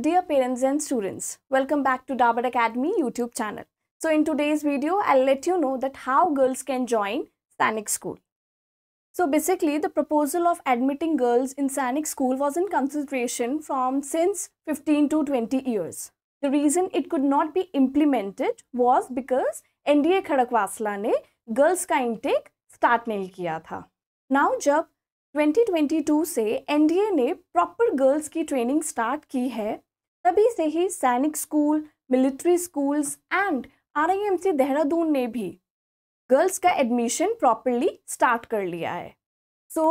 Dear parents and students, welcome back to Dabur Academy YouTube channel. So in today's video, I'll let you know that how girls can join Sanic school. So basically, the proposal of admitting girls in Sanic school was in consideration from since 15 to 20 years. The reason it could not be implemented was because NDA Khadakwasla ne girls ka intake start nahi kiya tha. Now जब 2022 से NDA ने proper girls की training start की है तभी से ही Sainik school military schools and RIMC Dehradun ने भी गर्ल्स का एडमिशन प्रॉपरली स्टार्ट कर लिया है so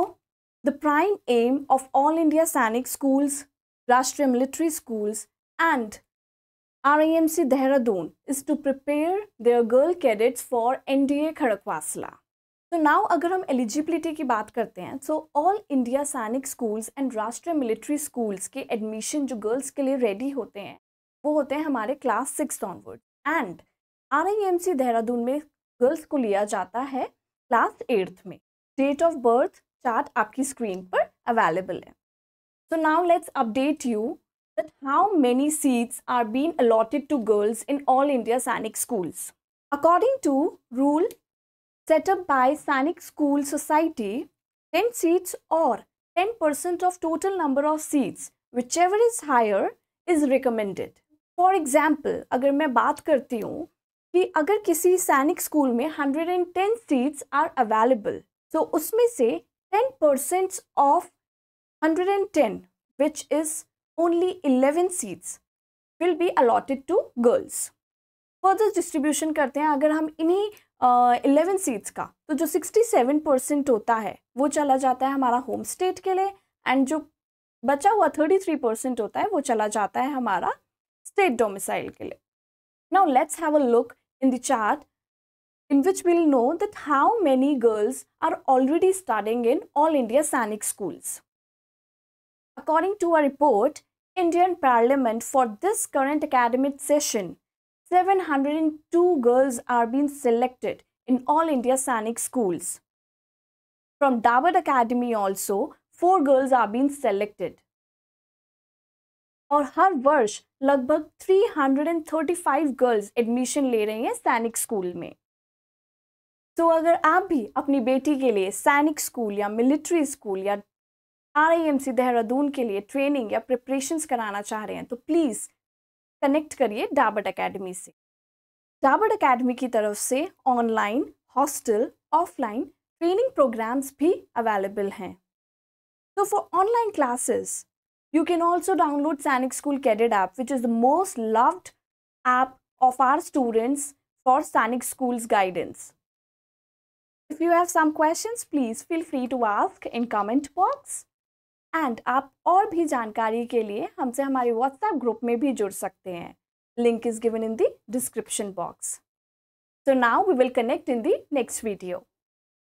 the prime aim of all India Sainik schools Rashtriya military schools and RIMC Dehradun is to prepare their girl cadets for NDA Khadakwasla. तो now अगर हम eligibility की बात करते हैं so all India Sainik schools and Rashtriya military schools के admission जो girls के लिए रेडी होते हैं, वो होते हैं हमारे class six onward and R I M C Dehradun में गर्ल्स को लिया जाता है क्लास एट्थ में. डेट ऑफ़ बर्थ चार्ट आपकी स्क्रीन पर अवेलेबल है. So now let's update you that how many seats are being allotted to girls in all India Sanic schools. According to rule set up by Sanic School Society, 10 seats or 10% of total number of seats, whichever is higher, is recommended. For example, अगर मैं बात करती हूँ कि अगर किसी सैनिक school में 110 सीट्स आर अवेलेबल तो उसमें से 10 percent of 110 which is only 11 seats will be allotted to girls. Further distribution करते हैं अगर हम इन्हीं इलेवन uh, सीट्स का। तो जो सिक्सटी सेवन परसेंट होता है वो चला जाता है हमारा होम स्टेट के लिए एंड जो बचा हुआ थर्टी थ्री परसेंट होता है वो चला जाता है हमारा स्टेट डोमिसाइल के लिए। Now let's have a look in the chart in which will know that how many girls are already starting in all India Sainik schools according to a report Indian parliament for this current academic session 702 girls are being selected in all India Sanic schools. From Dabat Academy also, four girls are being selected. और हर वर्ष लगभग 335 girls admission ले रही हैं सैनिक school में तो अगर आप भी अपनी बेटी के लिए सैनिक स्कूल या मिलिट्री स्कूल या आर देहरादून के लिए ट्रेनिंग या प्रिपरेशंस कराना चाह रहे हैं तो प्लीज़ कनेक्ट करिए डाबट एकेडमी से। डाबट एकेडमी की तरफ़ से online hostel offline training programmes भी अवेलेबल हैं। तो for online classes you can also download Sainik school cadet app which is the most loved app of our students for Sainik school guidance If you have some questions, please feel free to ask in comment box. And आप और भी जानकारी के लिए हमसे हमारे WhatsApp group में भी जुड़ सकते हैं। Link is given in the description box so now we will connect in the next video